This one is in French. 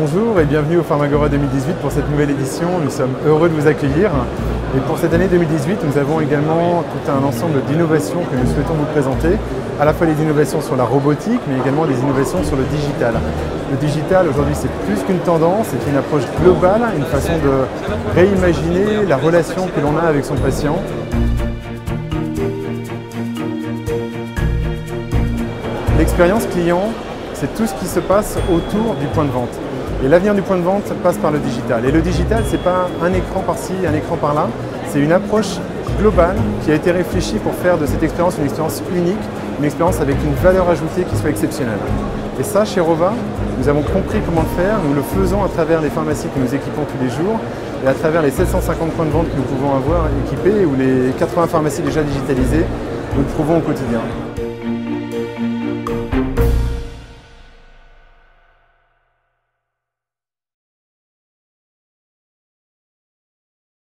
Bonjour et bienvenue au Pharmagora 2018 pour cette nouvelle édition. Nous sommes heureux de vous accueillir. Et pour cette année 2018, nous avons également tout un ensemble d'innovations que nous souhaitons vous présenter. À la fois des innovations sur la robotique, mais également des innovations sur le digital. Le digital, aujourd'hui, c'est plus qu'une tendance, c'est une approche globale, une façon de réimaginer la relation que l'on a avec son patient. L'expérience client, c'est tout ce qui se passe autour du point de vente. Et l'avenir du point de vente passe par le digital. Et le digital, ce n'est pas un écran par-ci, un écran par-là. C'est une approche globale qui a été réfléchie pour faire de cette expérience une expérience unique, une expérience avec une valeur ajoutée qui soit exceptionnelle. Et ça, chez Rova, nous avons compris comment le faire. Nous le faisons à travers les pharmacies que nous équipons tous les jours et à travers les 750 points de vente que nous pouvons avoir équipés ou les 80 pharmacies déjà digitalisées, nous le trouvons au quotidien.